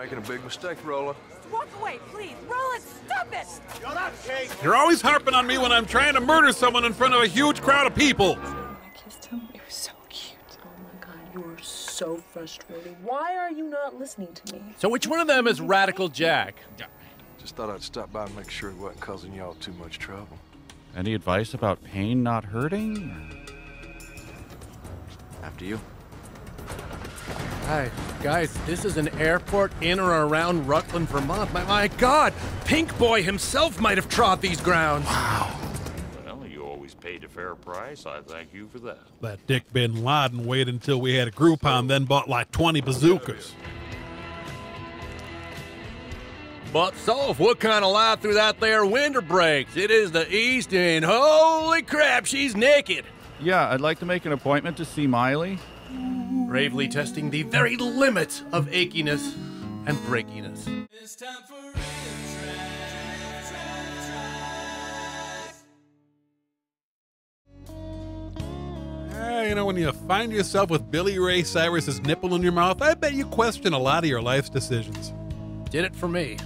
making a big mistake, Rolla. Walk away, please. Rolla, stop it! You're always harping on me when I'm trying to murder someone in front of a huge crowd of people. I kissed him. It was so cute. Oh my god, you are so frustrated. Why are you not listening to me? So which one of them is Radical Jack? Just thought I'd stop by and make sure he wasn't causing y'all too much trouble. Any advice about pain not hurting? After you. Hi, guys, this is an airport in or around Rutland, Vermont. My, my God, Pink Boy himself might have trod these grounds. Wow. Well, you always paid a fair price. I thank you for that. That Dick Bin Laden waited until we had a Groupon, then bought like 20 bazookas. But so, what kind of life through that there window breaks? It is the East, and holy crap, she's naked. Yeah, I'd like to make an appointment to see Miley. Bravely testing the very limits of achiness and breakiness. You know, when you find yourself with Billy Ray Cyrus's nipple in your mouth, I bet you question a lot of your life's decisions. Did it for me.